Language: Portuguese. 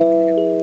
Música